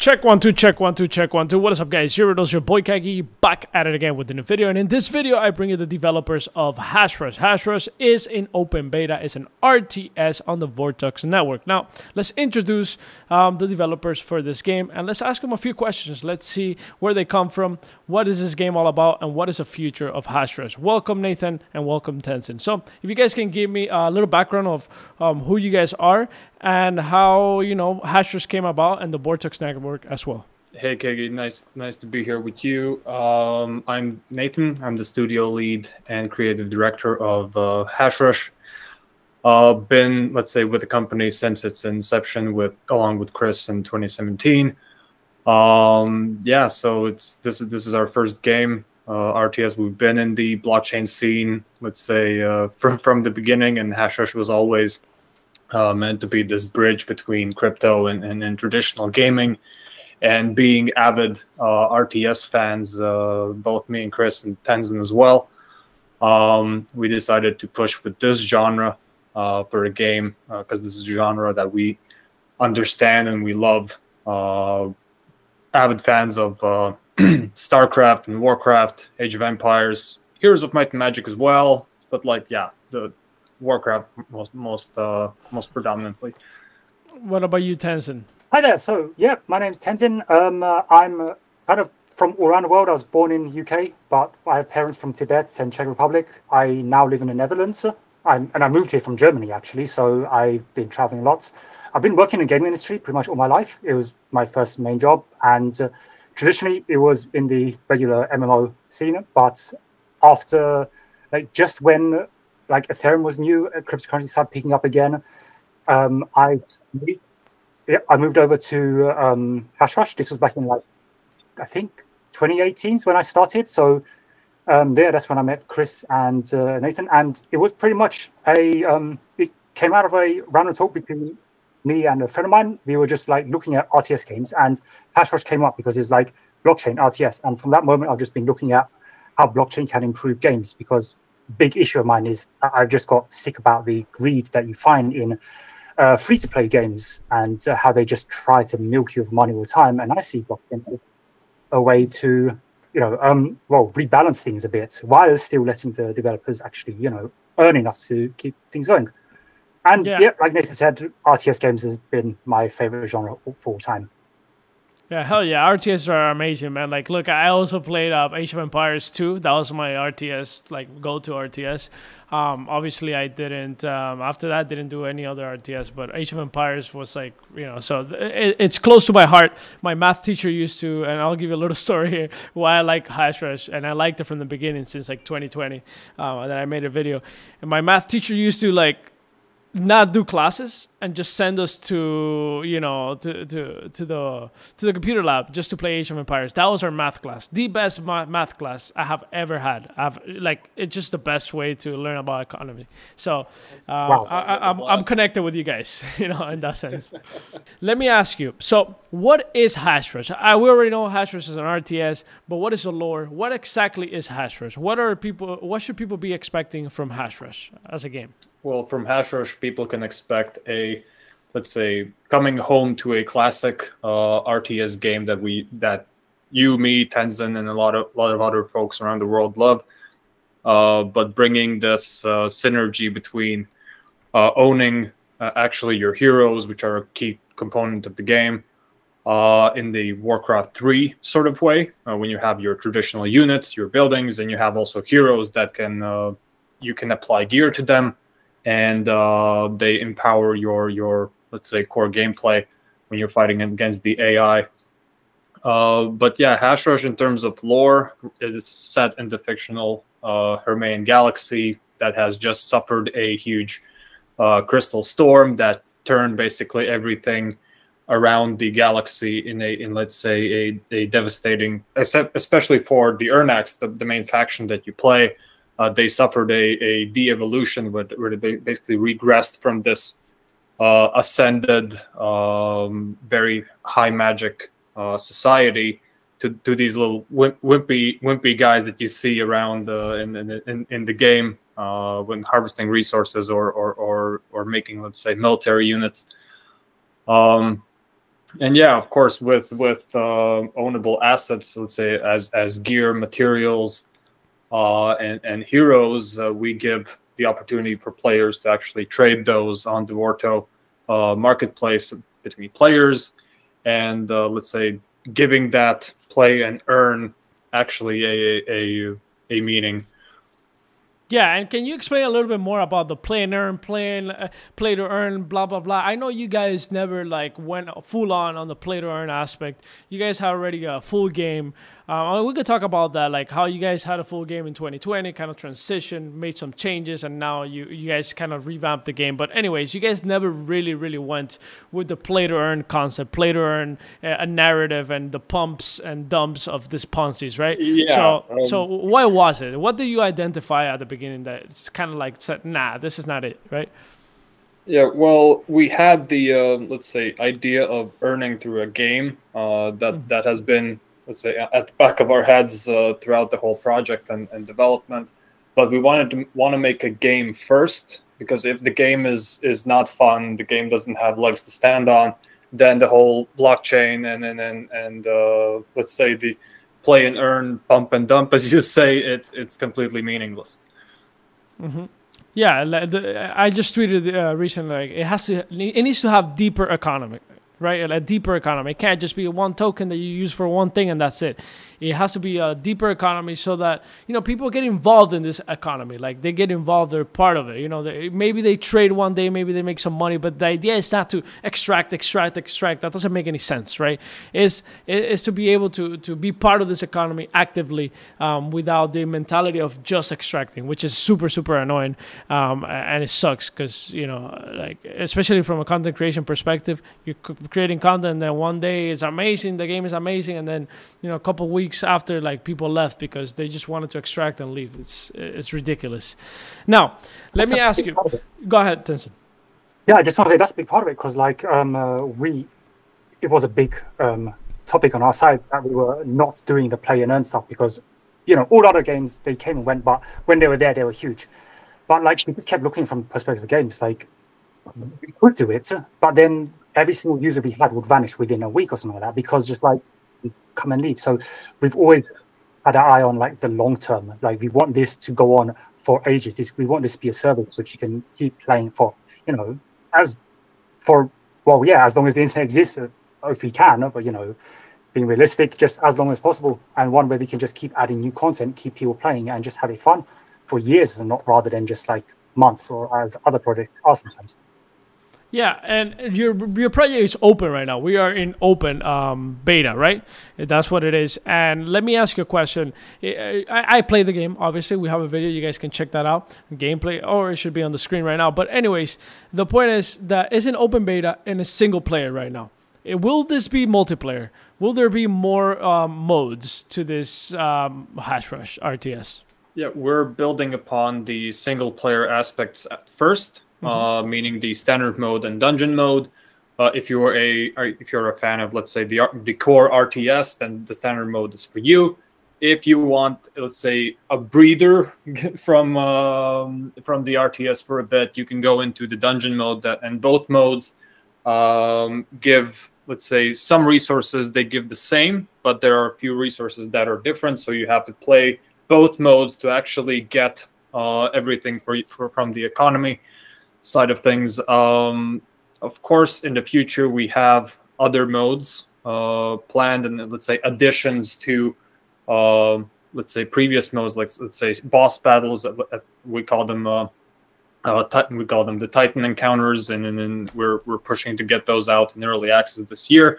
Check one, two, check one, two, check one, two. What is up, guys? Here it is, your boy Cagy, back at it again with a new video. And in this video, I bring you the developers of HashRush. HashRush is an open beta, it's an RTS on the Vorto network. Now, let's introduce um, the developers for this game and let's ask them a few questions. Let's see where they come from, what is this game all about, and what is the future of HashRush. Welcome, Nathan, and welcome, Tenzin. So, if you guys can give me a little background of um, who you guys are and how you know HashRush came about and the Vorto network as well. Hey Cagy, nice nice to be here with you. Um, I'm Nathan. I'm the studio lead and creative director of uh, HashRush. Uh, been let's say with the company since its inception, with along with Chris in 2017. Um, yeah, so it's this is this is our first game. Uh, RTS. We've been in the blockchain scene, let's say, uh, from from the beginning, and HashRush was always uh, meant to be this bridge between crypto and, and, and traditional gaming. And being avid uh, RTS fans, uh, both me and Chris and Tenzin as well, um, we decided to push with this genre uh, for a game because uh, this is a genre that we understand and we love. Uh, avid fans of StarCraft and Warcraft, Age of Empires, Heroes of Might and Magic as well. But like, yeah, the Warcraft most most uh, most predominantly. What about you, Tenzin? Hi there. So yeah, my name's Tenzin. Um, uh, I'm uh, kind of from all around the world. I was born in UK, but I have parents from Tibet and Czech Republic. I now live in the Netherlands. I'm, and I moved here from Germany actually, so I've been traveling lots. I've been working in the gaming industry pretty much all my life. It was my first main job, and uh, traditionally it was in the regular MMO scene. But after, like, just when like Ethereum was new, uh, cryptocurrency started picking up again. Um, I I moved over to um, HashRush. This was back in like I think 2018 is when I started. So um, there, that's when I met Chris and uh, Nathan, and it was pretty much a. Um, it came out of a random talk between me and a friend of mine. We were just like looking at RTS games, and HashRush came up because it was like blockchain RTS, and from that moment, I've just been looking at how blockchain can improve games because big issue of mine is I've just got sick about the greed that you find in uh, free to play games and uh, how they just try to milk you of money all the time. And I see blockchain as a way to, you know, um, well, rebalance things a bit while still letting the developers actually, you know, earn enough to keep things going. And yeah, yeah like Nathan said, RTS games has been my favorite genre for all time. Yeah, hell yeah. RTS are amazing, man. Like, look, I also played uh, Age of Empires 2. That was my RTS, like, go to RTS. Um, obviously, I didn't, um, after that, didn't do any other RTS, but Age of Empires was like, you know, so it, it's close to my heart. My math teacher used to, and I'll give you a little story here why I like HashRush, and I liked it from the beginning since like 2020 uh, that I made a video. And my math teacher used to, like, not do classes and just send us to you know to, to to the to the computer lab just to play Age of Empires. That was our math class, the best math class I have ever had. I've like it's just the best way to learn about economy. So uh, wow. I, am I'm, I'm connected with you guys, you know, in that sense. Let me ask you. So what is HashRush? I we already know HashRush is an RTS, but what is the lore? What exactly is HashRush? What are people? What should people be expecting from HashRush as a game? Well, from HashRush, people can expect a, let's say, coming home to a classic uh, RTS game that we that you, me, Tenzin, and a lot of lot of other folks around the world love. Uh, but bringing this uh, synergy between uh, owning uh, actually your heroes, which are a key component of the game, uh, in the Warcraft 3 sort of way, when you have your traditional units, your buildings, and you have also heroes that can you can apply gear to them and uh, they empower your your let's say core gameplay when you're fighting against the AI. Uh, but yeah, HashRush in terms of lore is set in the fictional uh, Hermaean galaxy that has just suffered a huge uh, crystal storm that turned basically everything around the galaxy in a in let's say a, a devastating especially for the Ernax, the, the main faction that you play uh, they suffered a, a de-evolution where, where they basically regressed from this uh, ascended, um, very high magic uh, society to, to these little wimpy wimpy guys that you see around uh, in, in, in the game uh, when harvesting resources or, or, or, or making, let's say, military units. Um, and yeah, of course, with with uh, ownable assets, let's say as as gear, materials, uh, and and heroes, uh, we give the opportunity for players to actually trade those on the Orto uh, marketplace between players, and uh, let's say giving that play and earn actually a a a meaning. Yeah, and can you explain a little bit more about the play and earn, play and uh, play to earn, blah blah blah? I know you guys never like went full on on the play to earn aspect. You guys have already a full game um, we could talk about that, like how you guys had a full game in 2020, kind of transition, made some changes, and now you you guys kind of revamped the game. But anyways, you guys never really really went with the play to earn concept, play to earn a, narrative, and the pumps and dumps of this Ponzi's, right? Yeah. So um, so why was it? What did you identify at the beginning that it's kind of like said, nah, this is not it, right? Yeah, well, we had the uh, let's say idea of earning through a game uh, that mm-hmm. that has been let's say at the back of our heads uh, throughout the whole project and, and development. But we wanted to want to make a game first because if the game is is not fun the game doesn't have legs to stand on then the whole blockchain and and and, and uh, let's say the play and earn pump and dump as you say it's it's completely meaningless. Mm-hmm. yeah i just tweeted uh, recently like it has to it needs to have deeper economy right? A deeper economy. It can't just be one token that you use for one thing and that's it. It has to be a deeper economy so that you know people get involved in this economy. Like they get involved, they're part of it. You know, they, maybe they trade one day, maybe they make some money, but the idea is not to extract, extract, extract. That doesn't make any sense, right? Is is to be able to to be part of this economy actively um, without the mentality of just extracting, which is super super annoying, um, and it sucks because you know, like especially from a content creation perspective, you're creating content, and then one day it's amazing, the game is amazing, and then you know a couple weeks weeks after like people left because they just wanted to extract and leave. It's it's ridiculous. Now, let that's me ask you. Go ahead, Tenzin. Yeah, I just want to say that's a big part of it because like um, uh, we, it was a big um, topic on our side that we were not doing the play and earn stuff because, you know, all other games they came and went, but when they were there, they were huge. But like we just kept looking from perspective of games, like we could do it, but then every single user we had would vanish within a week or something like that because just like come and leave. So we've always had an eye on like the long term. Like we want this to go on for ages. This, we want this to be a service which you can keep playing for, you know, as for well, yeah, as long as the internet exists, uh, if we can, but you know, being realistic, just as long as possible, and one where we can just keep adding new content, keep people playing, and just having fun for years, and not rather than just like months or as other projects are sometimes. Yeah, and your your project is open right now. We are in open um, beta, right? That's what it is. And let me ask you a question. I, I play the game. Obviously, we have a video. You guys can check that out. Gameplay, or it should be on the screen right now. But anyways, the point is that it's an open beta in a single player right now. It, will this be multiplayer? Will there be more um, modes to this um, Hash Rush RTS? Yeah, we're building upon the single player aspects first mm-hmm. meaning the standard mode and dungeon mode. If you're a if you're a fan of let's say the the core RTS, then the standard mode is for you. If you want, let's say, a breather from um, from the RTS for a bit, you can go into the dungeon mode. That and both modes um, give, let's say, some resources they give the same, but there are a few resources that are different. So you have to play both modes to actually get uh, everything for, for from the economy side of things. Um, of course, in the future, we have other modes uh, planned and let's say additions to, uh, let's say previous modes, like let's say boss battles. We call them. Uh, uh, Titan, we call them the Titan encounters, and, then we're we're pushing to get those out in early access this year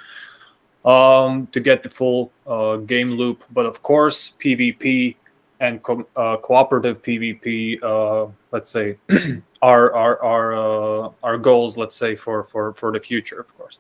um, to get the full uh, game loop. But of course, PvP and co- uh, cooperative PvP, uh, let's say, are our our uh, our goals. Let's say for for for the future, of course.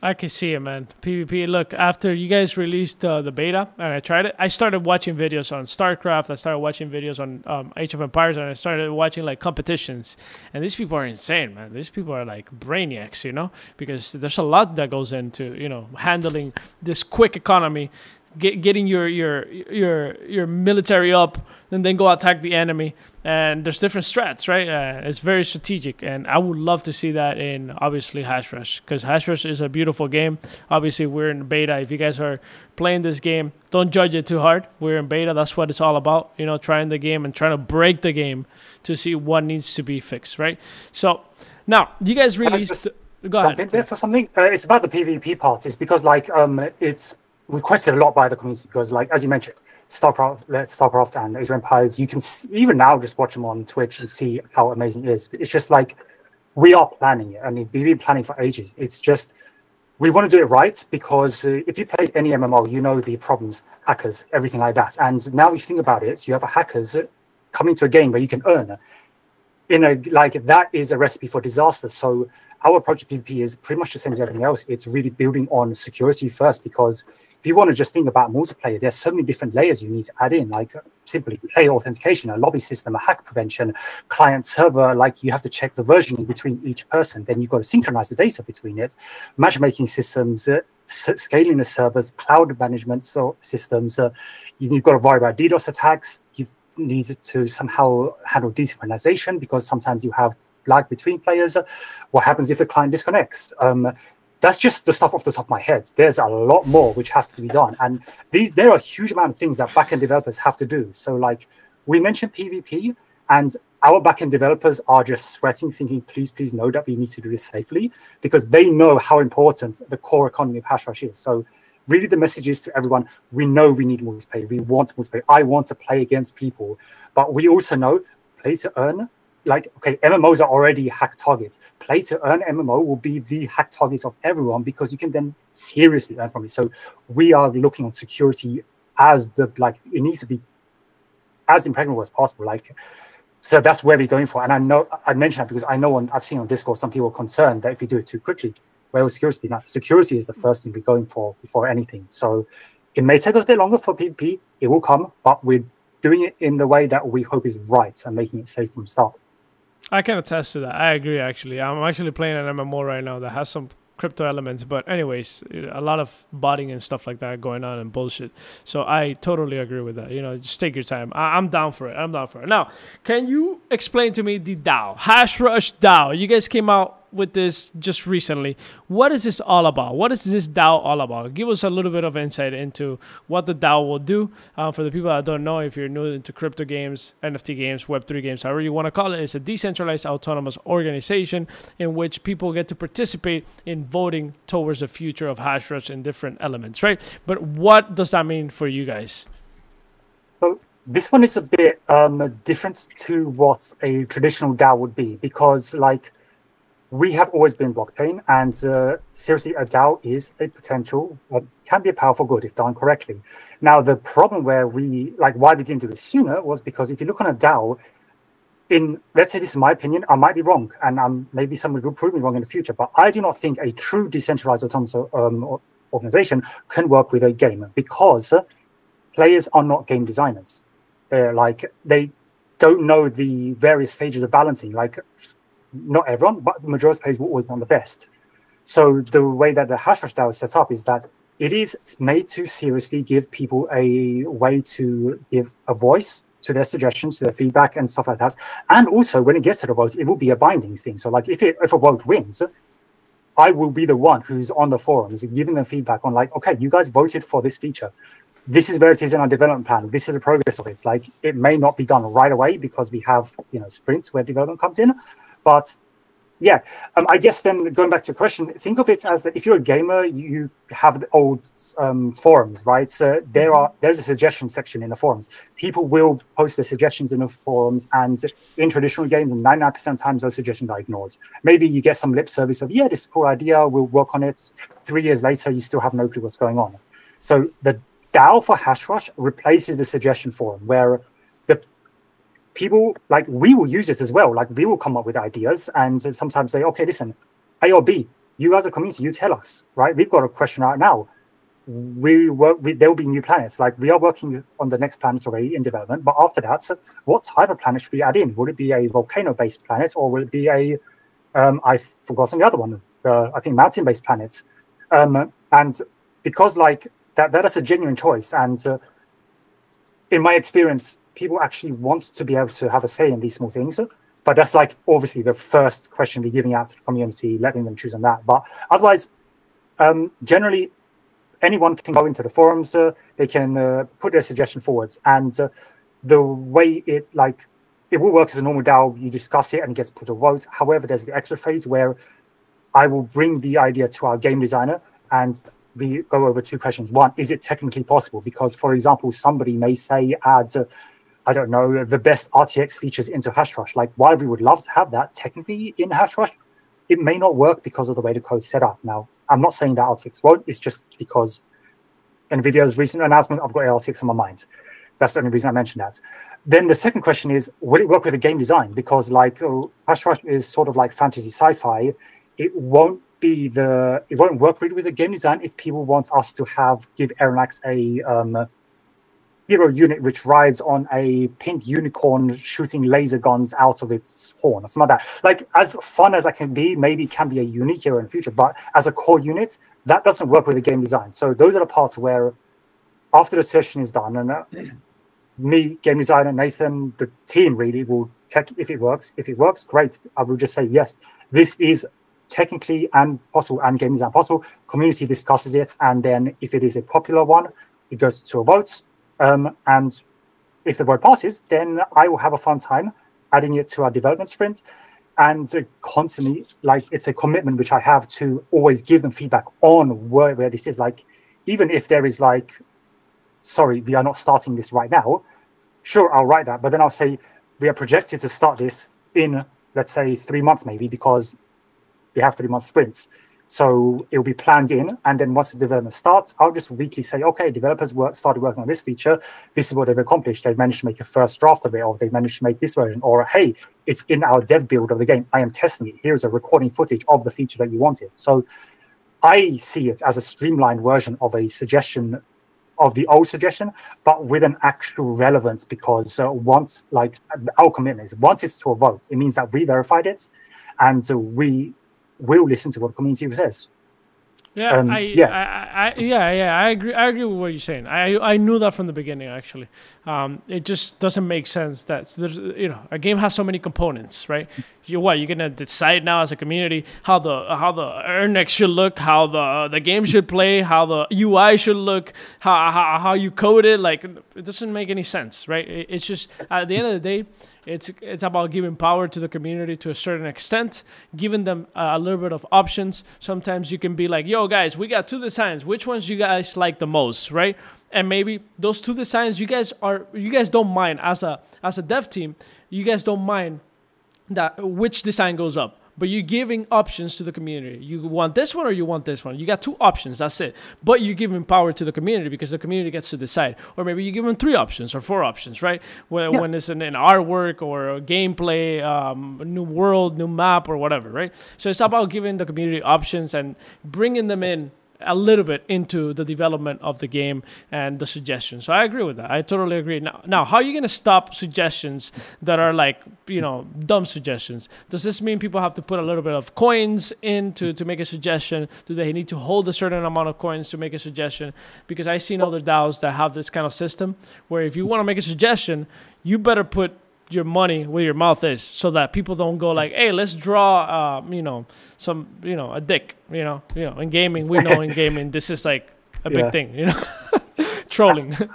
I can see it, man. PvP. Look, after you guys released uh, the beta and I tried it, I started watching videos on StarCraft. I started watching videos on um, Age of Empires, and I started watching like competitions. And these people are insane, man. These people are like brainiacs, you know, because there's a lot that goes into you know handling this quick economy get, getting your your your your military up and then go attack the enemy. And there's different strats, right? Uh, it's very strategic, and I would love to see that in obviously Hash Rush because Hash Rush is a beautiful game. Obviously, we're in beta. If you guys are playing this game, don't judge it too hard. We're in beta. That's what it's all about. You know, trying the game and trying to break the game to see what needs to be fixed, right? So now you guys released. Go ahead. there for something. Uh, it's about the PvP part. It's because like um, it's requested a lot by the community because, like as you mentioned, StarCraft, StarCraft, and Age of Empires. You can even now just watch them on Twitch and see how amazing it is. It's just like we are planning it, and we've been planning for ages. It's just we want to do it right because uh, if you play any MMO, you know the problems, hackers, everything like that. And now, if you think about it, you have hackers coming to a game where you can earn. In a like that is a recipe for disaster. So our approach to PvP is pretty much the same as everything else. It's really building on security first because if you want to just think about multiplayer, there's so many different layers you need to add in, like simply player authentication, a lobby system, a hack prevention, client server. Like you have to check the versioning between each person. Then you've got to synchronize the data between it, matchmaking systems, uh, scaling the servers, cloud management so systems. Uh, you've got to worry about DDoS attacks. You've needed to somehow handle desynchronization because sometimes you have lag between players. What happens if the client disconnects? Um, that's just the stuff off the top of my head. There's a lot more which have to be done, and these there are a huge amount of things that backend developers have to do. So, like we mentioned PvP, and our backend developers are just sweating, thinking, "Please, please know that we need to do this safely," because they know how important the core economy of Hashrush is. So, really, the message is to everyone: we know we need multiplayer. We want multiplayer. I want to play against people, but we also know play to earn like okay mmos are already hack targets. Play to earn mmo will be the hack targets of everyone because you can then seriously earn from it. So we are looking on security as the like it needs to be as impregnable as possible. Like so that's where we're going for. And i know i mentioned that because i know on i've seen on discord some people concerned that if we do it too quickly will security now security is the first thing we're going for before anything so it may take us a bit longer for pvp it will come but we're doing it in the way that we hope is right and making it safe from start I can attest to that. I agree. Actually, I'm actually playing an MMO right now that has some crypto elements, but anyways, a lot of botting and stuff like that going on and bullshit. So I totally agree with that. You know, just take your time. I- am down for it. I'm down for it. Now, can you explain to me the DAO, Hash Rush DAO? You guys came out with this just recently. What is this all about? What is this DAO all about? Give us a little bit of insight into what the DAO will do. Uh, for the people that don't know, if you're new into crypto games, NFT games, Web3 games, however you want to call it, it's a decentralized autonomous organization in which people get to participate in voting towards the future of Hashrush and different elements, right? But what does that mean for you guys? Well, this one is a bit um, different to what a traditional DAO would be because, like, we have always been blockchain, and uh, seriously, a DAO is a potential, can be a powerful good if done correctly. Now, the problem where we, like, why we didn't do this sooner was because if you look on a DAO, in let's say this is my opinion, I might be wrong, and um, maybe someone will prove me wrong in the future, but I do not think a true decentralized autonomous um, organization can work with a game because players are not game designers. They're like they don't know the various stages of balancing. Like not everyone, but the majority of players will always want the best. So the way that the Hashrush DAO is set up is that it is made to seriously give people a way to give a voice to their suggestions, to their feedback, and stuff like that. And also, when it gets to the vote, it will be a binding thing. So, like, if it, if a vote wins, I will be the one who's on the forums giving them feedback on, like, okay, you guys voted for this feature. This is where it is in our development plan. This is the progress of it. Like it may not be done right away because we have, you know, sprints where development comes in, but yeah, um, I guess then going back to your question, think of it as that if you're a gamer, you have the old um, forums, right? So there are there's a suggestion section in the forums. People will post their suggestions in the forums, and in traditional games, 99% of times those suggestions are ignored. Maybe you get some lip service of yeah, this is a cool idea, we'll work on it. Three years later, you still have no clue what's going on. So the DAO for Hashrush replaces the suggestion forum, where the people like we will use it as well. Like we will come up with ideas and sometimes say, okay, listen, A or B, you as a community, you tell us, right? We've got a question right now. We work. We, there will be new planets. Like we are working on the next planet already in development. But after that, so what type of planet should we add in? Would it be a volcano-based planet, or will it be a? Um, I've forgotten the other one. Uh, I think mountain-based planets. Um, and because like that that is a genuine choice, and uh, in my experience, people actually want to be able to have a say in these small things. But that's like obviously the first question we're giving out to the community, letting them choose on that. But otherwise, um, generally, anyone can go into the forums. Uh, they can uh, put their suggestion forwards, and uh, the way it like it will work as a normal DAO. You discuss it and it gets put a vote. However, there's the extra phase where I will bring the idea to our game designer and we go over two questions. One, is it technically possible? Because, for example, somebody may say add, uh, I don't know, the best RTX features into Hashrush. Like, while we would love to have that technically in Hashrush, it may not work because of the way the code's set up. Now, I'm not saying that RTX won't. It's just because NVIDIA's recent announcement, I've got RTX on my mind. That's the only reason I mentioned that. Then the second question is, will it work with the game design? Because like oh, Hashrush is sort of like fantasy sci-fi. It won't be the it won't work really with the game design if people want us to have give Aeronax a um, hero unit which rides on a pink unicorn shooting laser guns out of its horn or something like that. Like as fun as that can be, maybe it can be a unique hero in future, but as a core unit, that doesn't work with the game design. So those are the parts where after the session is done and uh, me, game designer, Nathan, the team really will check if it works. If it works, great. I will just say yes. This is technically and possible and game design possible. Community discusses it, and then if it is a popular one, it goes to a vote. Um, and if the vote passes, then I will have a fun time adding it to our development sprint. And uh, constantly, like it's a commitment which I have to always give them feedback on where, where this is. Like, even if there is like, sorry, we are not starting this right now. Sure, I'll write that, but then I'll say we are projected to start this in, let's say, three months maybe because we have three month sprints. So it will be planned in, and then once the development starts, I'll just weekly say, okay, developers work started working on this feature. This is what they've accomplished. They've managed to make a first draft of it, or they managed to make this version, or hey, it's in our dev build of the game. I am testing it. Here's a recording footage of the feature that you wanted. So I see it as a streamlined version of a suggestion of the old suggestion, but with an actual relevance because uh, once, like our commitment is, once it's to a vote, it means that we verified it, and uh, we will listen to what the community says. Yeah, um, I, yeah. I, I, yeah, yeah, I agree. I agree with what you're saying. I, I knew that from the beginning. Actually, um, it just doesn't make sense that there's, you know, a game has so many components, right? You what? You're gonna decide now as a community how the how the Aeronax should look, how the the game should play, how the UI should look, how how, how you code it. Like, it doesn't make any sense, right? It, it's just at the end of the day it's it's about giving power to the community to a certain extent, giving them uh, a little bit of options. Sometimes you can be like, "Yo, guys, we got two designs. Which ones you guys like the most?" Right? And maybe those two designs you guys are you guys don't mind as a as a dev team, you guys don't mind that which design goes up but you're giving options to the community. You want this one or you want this one. You got two options. That's it. But you're giving power to the community because the community gets to decide. Or maybe you give them three options or four options, right? When, yeah. when it's an, an, artwork or gameplay, um, new world, new map, or whatever, right? So it's about giving the community options and bringing them in a little bit into the development of the game and the suggestions. So I agree with that. I totally agree. Now, now how are you going to stop suggestions that are like, you know, dumb suggestions? Does this mean people have to put a little bit of coins in to, to make a suggestion? Do they need to hold a certain amount of coins to make a suggestion? Because I've seen other DAOs that have this kind of system where if you want to make a suggestion, you better put your money where your mouth is so that people don't go like hey let's draw uh, you know some you know a dick you know you know in gaming we know in gaming this is like a big thing you know? Trolling.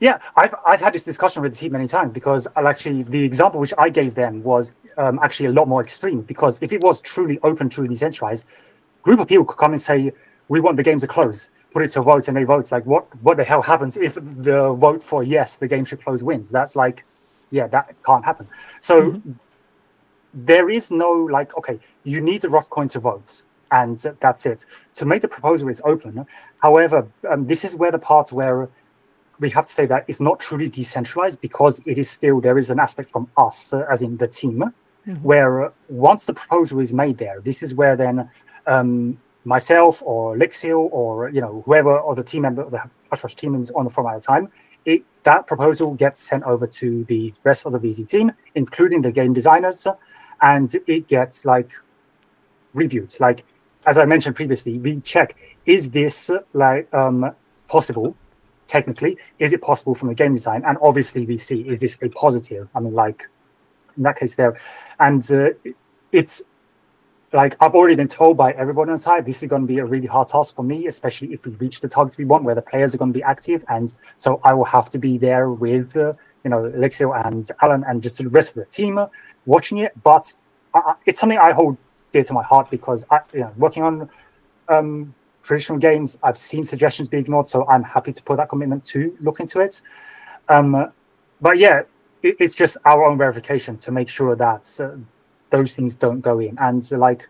Yeah I've, I've had this discussion with the team many times because I'll actually the example which i gave them was um, actually a lot more extreme because if it was truly open truly decentralized group of people could come and say we want the game to close put it to a vote and they vote. Like what what the hell happens if the vote for yes the game should close wins? That's like yeah, that can't happen. So mm-hmm. there is no like, okay, you need the RUSH coin to vote, and that's it. To make the proposal is open. However, um, this is where the part where we have to say that it's not truly decentralized because it is still there is an aspect from us, uh, as in the team, mm-hmm. where uh, once the proposal is made there, this is where then um, myself or Lixil or you know whoever or the team member, the Hush team is on the from the time, it, that proposal gets sent over to the rest of the VZ team, including the game designers, and it gets like reviewed. Like as I mentioned previously, we check is this like um, possible technically? Is it possible from the game design? And obviously, we see is this a positive? I mean, like in that case, there, and uh, it's like I've already been told by everyone on side this is going to be a really hard task for me, especially if we reach the targets we want, where the players are going to be active, and so I will have to be there with uh, you know Alexio and Alan and just the rest of the team uh, watching it. But I, it's something I hold dear to my heart because I, you know, working on um, traditional games, I've seen suggestions be ignored, so I'm happy to put that commitment to look into it. Um, but yeah, it, it's just our own verification to make sure that uh, those things don't go in. And uh, like,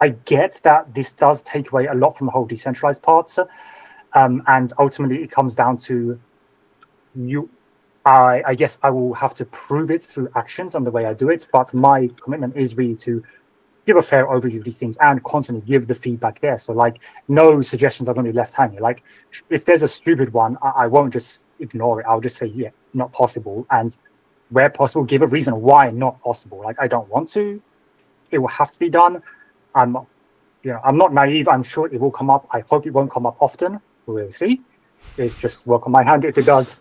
I get that this does take away a lot from the whole decentralized parts, um, and ultimately it comes down to you. I, I guess I will have to prove it through actions and the way I do it, but my commitment is really to give a fair overview of these things and constantly give the feedback there. So like no suggestions are going to be left hanging. Like if there's a stupid one, I, I, won't just ignore it. I'll just say, yeah, not possible. And where possible, give a reason why not possible. Like I don't want to. It will have to be done. I'm you know, I'm not naive. I'm sure it will come up. I hope it won't come up often. We'll see. It's just work on my hand if it does.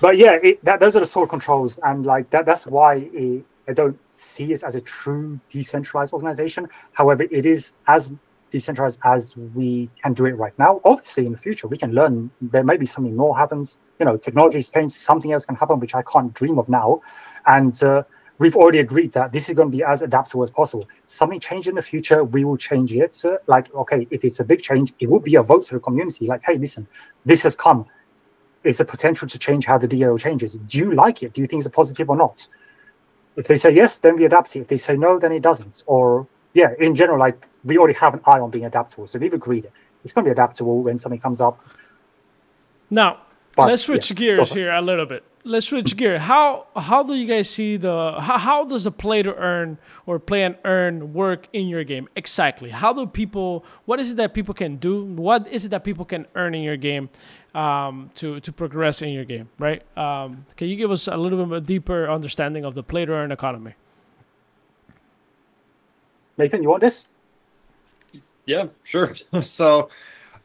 But yeah, it, that, those are the sort of controls, and like that. That's why it, I don't see it as a true decentralized organization. However, it is as decentralized as we can do it right now. Obviously, in the future, we can learn. There may be something more happens. You know, technology's changed. Something else can happen, which I can't dream of now. And uh, we've already agreed that this is going to be as adaptable as possible. Something change in the future, we will change it. So, like, okay, if it's a big change, it will be a vote to the community. Like, hey, listen, this has come. It's a potential to change how the DAO changes. Do you like it? Do you think it's a positive or not? If they say yes, then we adapt it. If they say no, then it doesn't. Or yeah, in general, like we already have an eye on being adaptable, so we've agreed it's going to be adaptable when something comes up. Now, but, let's switch yeah. gears here a little bit. Let's switch gear. How how do you guys see the how, how does the play to earn or play and earn work in your game exactly? How do people? What is it that people can do? What is it that people can earn in your game? um, to to progress in your game, right? Um, can you give us a little bit of a deeper understanding of the play to earn economy? Nathan, you want this? Yeah, sure. so,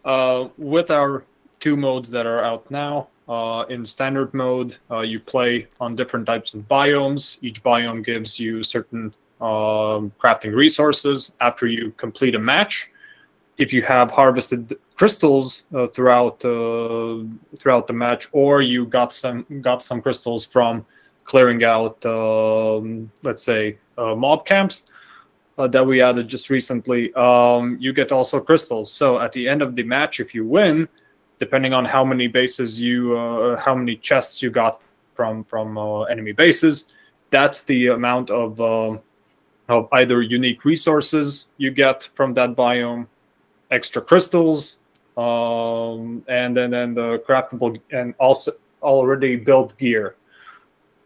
uh, with our two modes that are out now, uh, in standard mode, uh, you play on different types of biomes. Each biome gives you certain um, crafting resources after you complete a match if you have harvested crystals uh, throughout uh, throughout the match, or you got some got some crystals from clearing out, um, let's say, uh, mob camps uh, that we added just recently, um, you get also crystals. So at the end of the match, if you win, depending on how many bases you, uh, how many chests you got from from uh, enemy bases, that's the amount of of either unique resources you get from that biome extra crystals, um, and then then the craftable and also already built gear.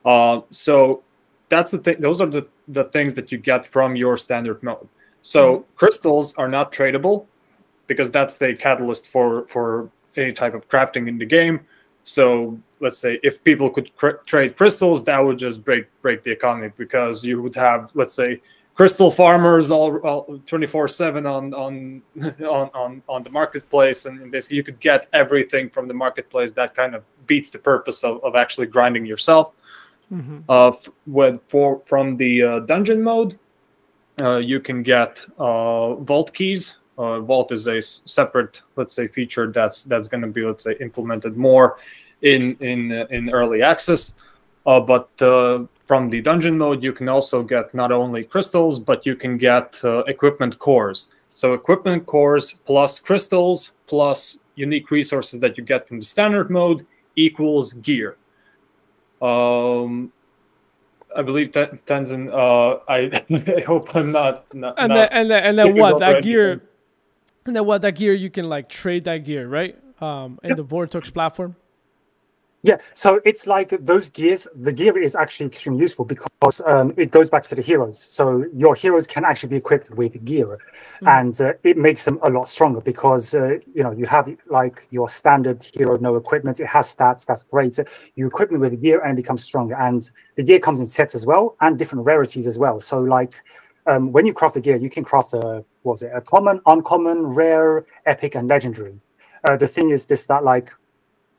Uh, so that's the thing. Those are the the things that you get from your standard mode. So mm-hmm. crystals are not tradable because that's the catalyst for for any type of crafting in the game. So let's say if people could trade crystals, that would just break break the economy because you would have let's say crystal farmers all 24 7 on, on on on on the marketplace and basically you could get everything from the marketplace that kind of beats the purpose of, of actually grinding yourself mm-hmm. uh, with for from the uh, dungeon mode uh, you can get uh, vault keys uh, vault is a separate let's say feature that's that's going to be let's say implemented more in in in early access uh, but from the dungeon mode, you can also get not only crystals, but you can get uh, equipment cores. So equipment cores plus crystals plus unique resources that you get from the standard mode equals gear. Um, I believe that Tenzin. Uh, I, I hope I'm not. not and then and then, and then what that gear? And then what that gear you can like trade that gear right? Um, in yep. the Vorto platform. Yeah, so it's like those gears. The gear is actually extremely useful because um, it goes back to the heroes. So your heroes can actually be equipped with gear, mm. and uh, it makes them a lot stronger because uh, you know you have like your standard hero, no equipment. It has stats. That's great. You equip them with gear and it becomes stronger. And the gear comes in sets as well and different rarities as well. So like um, when you craft the gear, you can craft a what was it? A common, uncommon, rare, epic, and legendary. Uh, the thing is this that like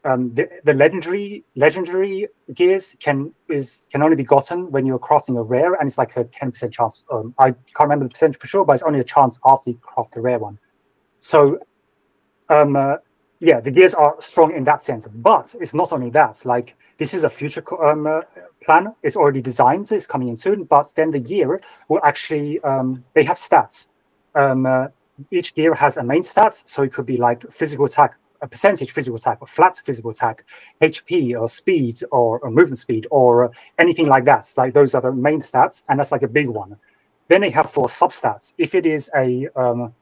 um, the, the legendary legendary gears can is can only be gotten when you're crafting a rare, and it's like a ten percent chance. Um, I can't remember the percentage for sure, but it's only a chance after you craft a rare one. So, um, uh, yeah, the gears are strong in that sense. But it's not only that. Like this is a future um, uh, plan. It's already designed. So It's coming in soon. But then the gear will actually um, they have stats. Um, uh, each gear has a main stat, so it could be like physical attack, a percentage physical attack, or flat physical attack, HP or speed or, or movement speed or anything like that. Like those are the main stats, and that's like a big one. Then they have four substats. If it is a um,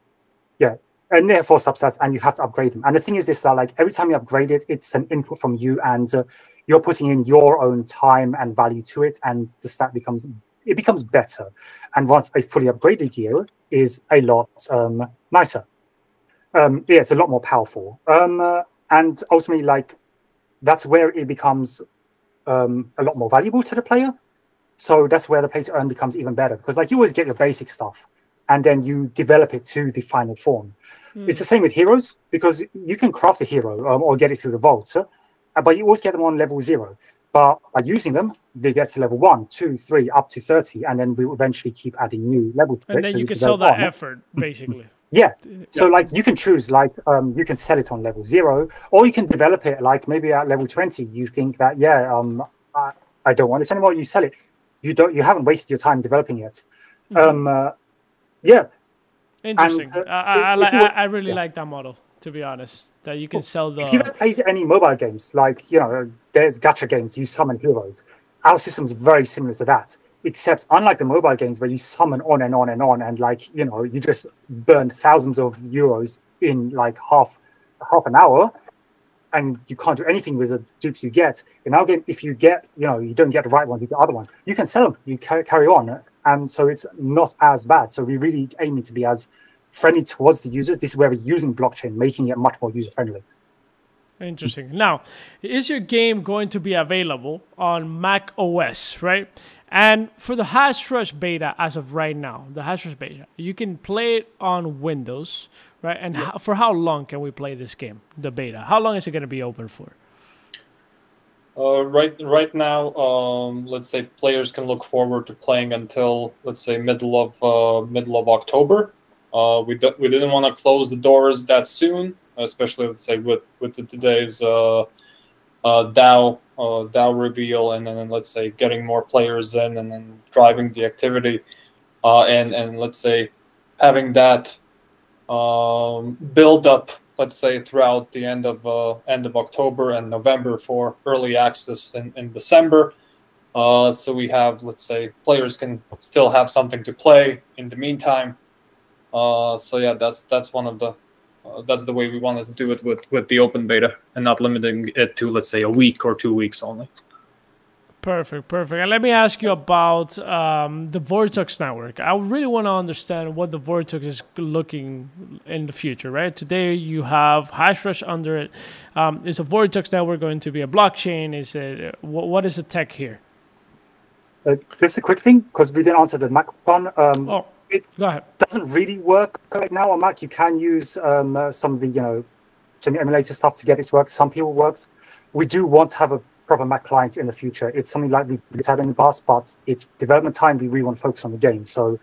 yeah, and they have four substats, and you have to upgrade them. And the thing is this: that like every time you upgrade it, it's an input from you, and uh, you're putting in your own time and value to it, and the stat becomes it becomes better. And once a fully upgraded gear is a lot um, nicer. Um, yeah, it's a lot more powerful. Um, uh, and ultimately, like that's where it becomes um, a lot more valuable to the player. So that's where the play to earn becomes even better because like you always get your basic stuff and then you develop it to the final form. Mm. It's the same with heroes because you can craft a hero um, or get it through the vault, uh, but you always get them on level zero. But by using them, they get to level one, two, three, up to 30, and then we eventually keep adding new levels. And then so you can sell that on. effort, basically. yeah. So, like, you can choose, like, um, you can sell it on level zero, or you can develop it, like, maybe at level 20, you think that, yeah, um, I, I don't want this anymore, you sell it. You don't, you haven't wasted your time developing it. Mm-hmm. Um, uh, yeah. Interesting. And, uh, I, I, I, I, really yeah. like that model to be honest. That you can sell the. If you have played any mobile games, like you know, there's gacha games, you summon heroes. Our system's very similar to that, except unlike the mobile games where you summon on and on and on, and like you know, you just burn thousands of euros in like half half an hour, and you can't do anything with the dupes you get. In our game, if you get, you know, you don't get the right one, you get the other one, you can sell them, you carry on, and so it's not as bad. So we really aiming to be as friendly towards the users. This is where we're using blockchain, making it much more user friendly. Interesting. Now, is your game going to be available on Mac OS, right? And for the Hash Rush beta, as of right now, the Hash Rush beta, you can play it on Windows, right? And yeah. how, for how long can we play this game, the beta? How long is it going to be open for? Uh, right, right now, um, let's say players can look forward to playing until let's say middle of uh, middle of October. Uh, we, we didn't want to close the doors that soon, especially let's say with with the, today's uh, uh, DAO uh, DAO reveal, and then let's say getting more players in, and then driving the activity, uh, and and let's say having that um, build up, let's say throughout the end of uh, end of October and November for early access in, in December. So we have, let's say, players can still have something to play in the meantime, uh, so yeah, that's that's one of the uh, that's the way we wanted to do it with with the open beta and not limiting it to let's say a week or two weeks only. Perfect, perfect. And let me ask you about um, the Vorto network. I really want to understand what the Vorto is looking in the future, right? Today you have Hashrush under it. Um, is a Vorto network going to be a blockchain? Is it what, what is the tech here? Uh, just a quick thing, because we didn't answer the Mac one. Um, oh it doesn't really work right now on Mac. You can use um, uh, some of the you know some emulator stuff to get it to work. Some people works. We do want to have a proper Mac client in the future. It's something like we've had in the past, but it's development time. We really want to focus on the game. So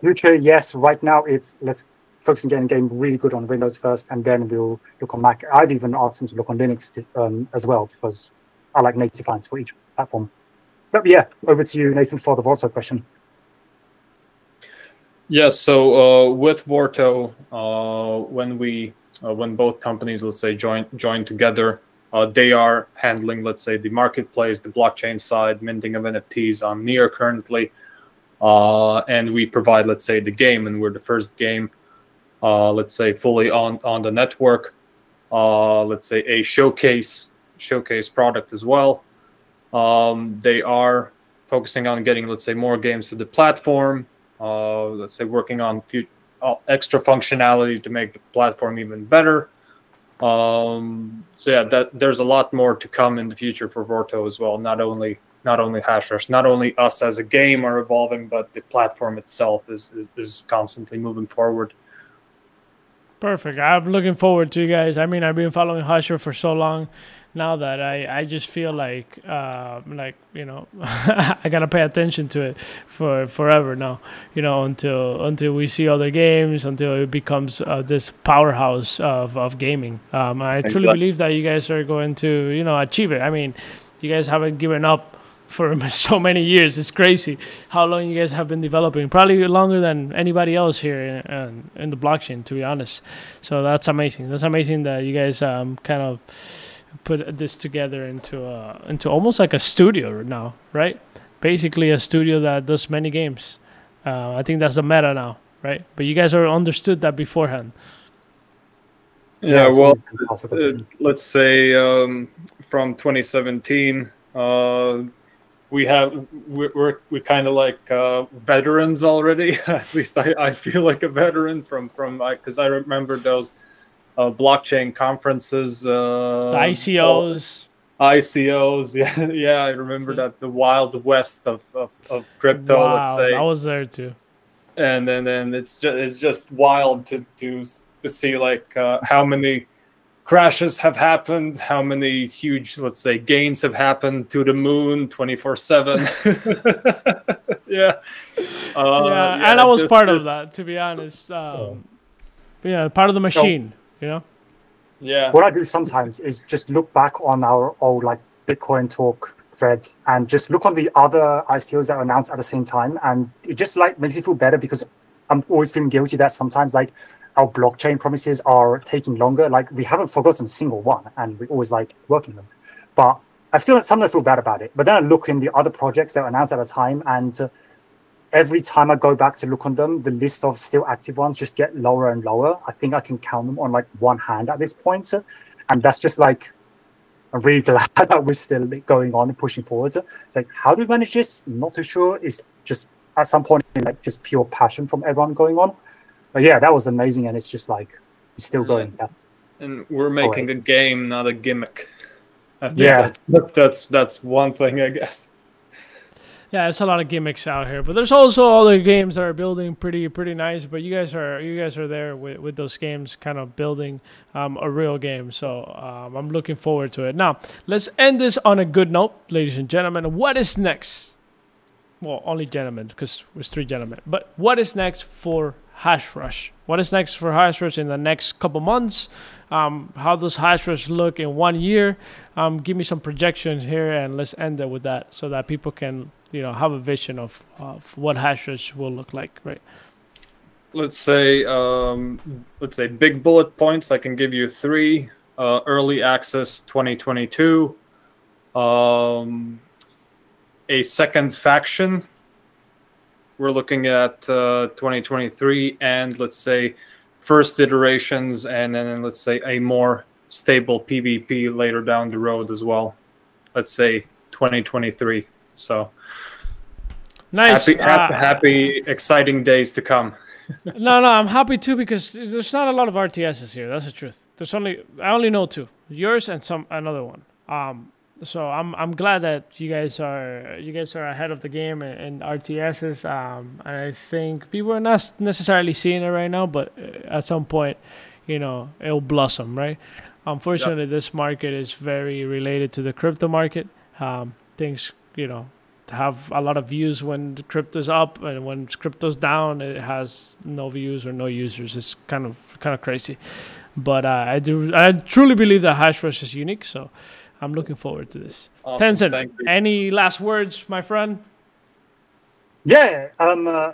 future, yes. Right now, it's let's focus on getting the game really good on Windows first, and then we'll look on Mac. I've even asked them to look on Linux to, um, as well because I like native clients for each platform. But yeah, over to you, Nathan, for the Vorto question. Yes. So uh, with Vorto, uh, when we uh, when both companies, let's say, join join together, uh, they are handling, let's say, the marketplace, the blockchain side, minting of NFTs on Near currently, uh, and we provide, let's say, the game, and we're the first game, uh, let's say, fully on on the network. let's say a showcase showcase product as well. Um, they are focusing on getting, let's say, more games to the platform uh, let's say working on few, uh, extra functionality to make the platform even better. Um, so yeah, that there's a lot more to come in the future for Vorto as well. Not only not only Hashrush, not only us as a game are evolving, but the platform itself is is, is constantly moving forward. Perfect. I'm looking forward to you guys. I mean, I've been following Hashra for so long now that I, I just feel like uh, like you know I gotta pay attention to it for forever now. You know until until we see other games, until it becomes uh, this powerhouse of of gaming. Um, I truly believe that you guys are going to you know achieve it. I mean, you guys haven't given up for so many years. It's crazy how long you guys have been developing. Probably longer than anybody else here in, in the blockchain, to be honest. So that's amazing. That's amazing that you guys um, kind of put this together into a, into almost like a studio now, right? Basically, a studio that does many games. Uh, I think that's the meta now, right? But you guys are understood that beforehand. Yeah, well, uh, let's say um, from 2017, uh, we have we're we're, we're kind of like uh, veterans already. At least I, I feel like a veteran from from because I remember those uh, blockchain conferences, uh, the ICOs. ICOs, yeah, yeah, I remember that the wild west of, of, of crypto. Wow, let's say I was there too. And then, then it's just it's just wild to to to see like uh, how many crashes have happened, how many huge, let's say, gains have happened to the moon 24 7. Yeah. Uh, yeah. and I was just, part of that, to be honest. Um, yeah, part of the machine, so, you know? Yeah. What I do sometimes is just look back on our old, like, Bitcoin talk threads and just look on the other ICOs that are announced at the same time. And it just, like, makes me feel better because I'm always feeling guilty that sometimes, like, our blockchain promises are taking longer. Like we haven't forgotten a single one, and we always like working them. But I still sometimes feel bad about it. But then I look in the other projects that were announced at a time, and uh, every time I go back to look on them, the list of still active ones just get lower and lower. I think I can count them on like one hand at this point, and that's just like I'm really glad that we're still going on and pushing forward. It's like how do we manage this? not too sure. It's just at some point like just pure passion from everyone going on but yeah, that was amazing, and it's just like still going. That's and we're making a game, not a gimmick. yeah, that's, that's that's one thing, I guess. Yeah, there's a lot of gimmicks out here, but there's also other games that are building pretty pretty nice. But you guys are you guys are there with, with those games, kind of building um, a real game. So um, I'm looking forward to it. Now let's end this on a good note, ladies and gentlemen. What is next? Well, only gentlemen, because we're three gentlemen. But what is next for Hashrush. What is next for Hashrush in the next couple months? Um, how does Hashrush look in one year? Um, give me some projections here, and let's end it with that, so that people can, you know, have a vision of, of what Hashrush will look like, right? Let's say, um, let's say big bullet points. I can give you three. Uh, early access 2022. Um, a second faction we're looking at uh, 2023 and let's say first iterations and then let's say a more stable PvP later down the road as well. Let's say 2023. So nice, happy, happy, uh, happy exciting days to come. no, no, I'm happy too because there's not a lot of RTSs here. That's the truth. There's only I only know two, yours and some another one. Um, so I'm I'm glad that you guys are you guys are ahead of the game in, in RTSs. Um, and I think people are not necessarily seeing it right now, but uh, at some point, you know, it'll blossom, right? Unfortunately, yep. this market is very related to the crypto market. Um, things, you know, have a lot of views when crypto's up, and when crypto's down, it has no views or no users. It's kind of kind of crazy, but uh, I do I truly believe that Hashrush is unique. So I'm looking forward to this. Awesome. Tenzin, any last words, my friend? Yeah, um, uh,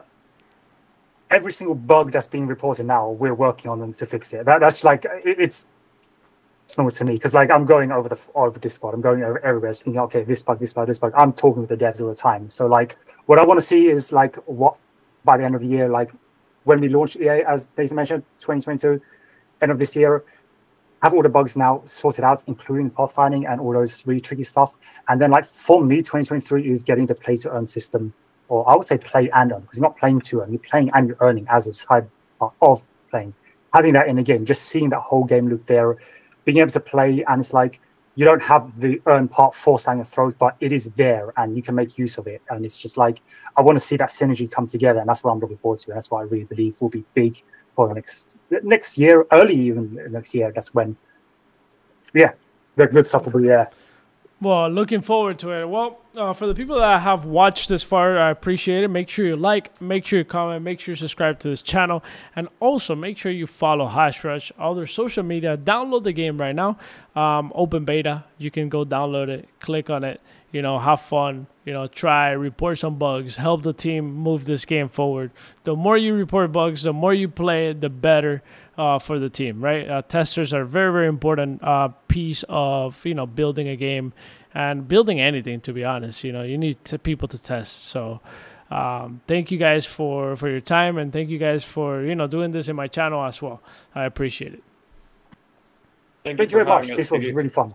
every single bug that's being reported now, we're working on them to fix it. That, that's like it, it's normal to me because like I'm going over the over Discord, I'm going over everywhere, thinking, okay, this bug, this bug, this bug. I'm talking with the devs all the time. So like, what I want to see is like what by the end of the year, like when we launch EA, as Nathan mentioned, 2022, end of this year, have all the bugs now sorted out, including pathfinding and all those really tricky stuff. And then, like for me, 2023 is getting the play to earn system, or I would say play and earn, because you're not playing to earn, you're playing and you're earning as a side of playing. Having that in the game, just seeing that whole game loop there, being able to play, and it's like you don't have the earn part forced down your throat, but it is there and you can make use of it. And it's just like I want to see that synergy come together, and that's what I'm looking forward to. And that's what I really believe will be big for the next next year, early even next year. That's when, yeah, the good stuff will be there. Well, looking forward to it. Well, uh, for the people that have watched this far, I appreciate it. Make sure you like, make sure you comment, make sure you subscribe to this channel, and also make sure you follow Hashrush, all their social media. Download the game right now. Um, open beta. You can go download it, click on it, you know, have fun, you know, try, report some bugs, help the team move this game forward. The more you report bugs, the more you play it, the better uh, for the team, right? Uh, testers are very, very important uh, piece of you know building a game and building anything. To be honest, you know you need to, people to test. So um, thank you guys for for your time and thank you guys for you know doing this in my channel as well. I appreciate it. Thank, thank you, you very much. This was really fun.